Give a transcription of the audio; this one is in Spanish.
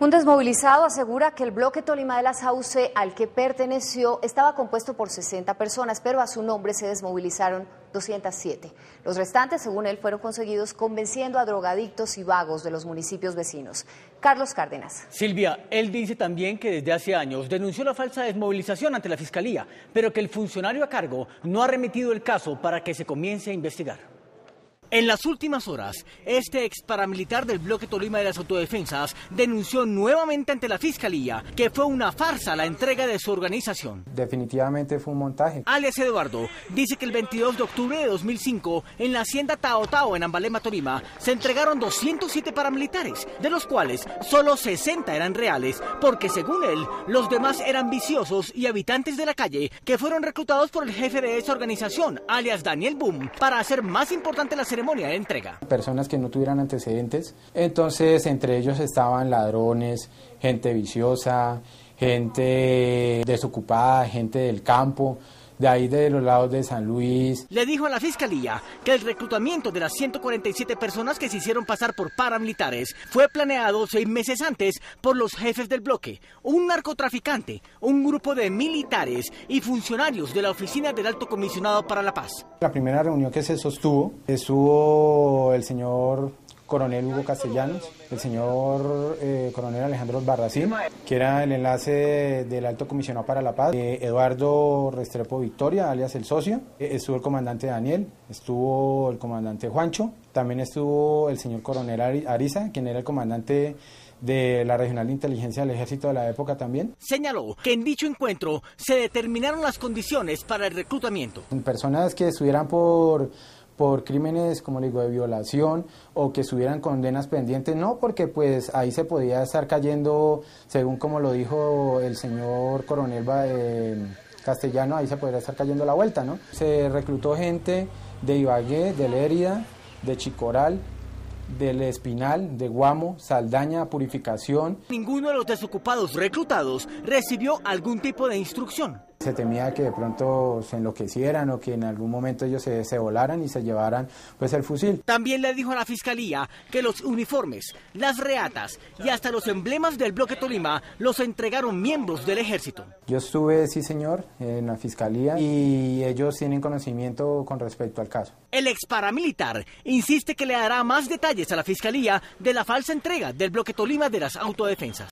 Un desmovilizado asegura que el bloque Tolima de la Sauce al que perteneció estaba compuesto por 60 personas, pero a su nombre se desmovilizaron 207. Los restantes, según él, fueron conseguidos convenciendo a drogadictos y vagos de los municipios vecinos. Carlos Cárdenas. Silvia, él dice también que desde hace años denunció la falsa desmovilización ante la Fiscalía, pero que el funcionario a cargo no ha remitido el caso para que se comience a investigar. En las últimas horas, este ex paramilitar del bloque Tolima de las Autodefensas denunció nuevamente ante la Fiscalía que fue una farsa la entrega de su organización. Definitivamente fue un montaje. Alias Eduardo dice que el 22 de octubre de 2005, en la hacienda Tao Tao en Ambalema, Tolima, se entregaron 207 paramilitares, de los cuales solo 60 eran reales, porque según él, los demás eran viciosos y habitantes de la calle que fueron reclutados por el jefe de esa organización, alias Daniel Boom, para hacer más importante la ceremonia de entrega. Personas que no tuvieran antecedentes, entonces entre ellos estaban ladrones, gente viciosa, gente desocupada, gente del campo, de ahí de los lados de San Luis. Le dijo a la fiscalía que el reclutamiento de las 147 personas que se hicieron pasar por paramilitares fue planeado seis meses antes por los jefes del bloque, un narcotraficante, un grupo de militares y funcionarios de la oficina del Alto Comisionado para la Paz. La primera reunión que se sostuvo estuvo el señor coronel Hugo Castellanos, el señor eh, coronel Alejandro Barracín, que era el enlace del Alto Comisionado para la Paz, eh, Eduardo Restrepo Victoria, alias el socio, eh, estuvo el comandante Daniel, estuvo el comandante Juancho, también estuvo el señor coronel Ariza, quien era el comandante de la Regional de Inteligencia del Ejército de la época también. Señaló que en dicho encuentro se determinaron las condiciones para el reclutamiento. Personas que estuvieran por por crímenes, como le digo, de violación o que estuvieran condenas pendientes, no, porque pues ahí se podía estar cayendo, según como lo dijo el señor coronel eh, castellano, ahí se podría estar cayendo la vuelta, ¿no? Se reclutó gente de Ibagué, de Lérida, de Chicoral, del Espinal, de Guamo, Saldaña, Purificación. Ninguno de los desocupados reclutados recibió algún tipo de instrucción. Se temía que de pronto se enloquecieran o que en algún momento ellos se, se, volaran y se llevaran pues el fusil. También le dijo a la fiscalía que los uniformes, las reatas y hasta los emblemas del bloque Tolima los entregaron miembros del ejército. Yo estuve, sí señor, en la fiscalía y ellos tienen conocimiento con respecto al caso. El ex paramilitar insiste que le dará más detalles a la fiscalía de la falsa entrega del bloque Tolima de las autodefensas.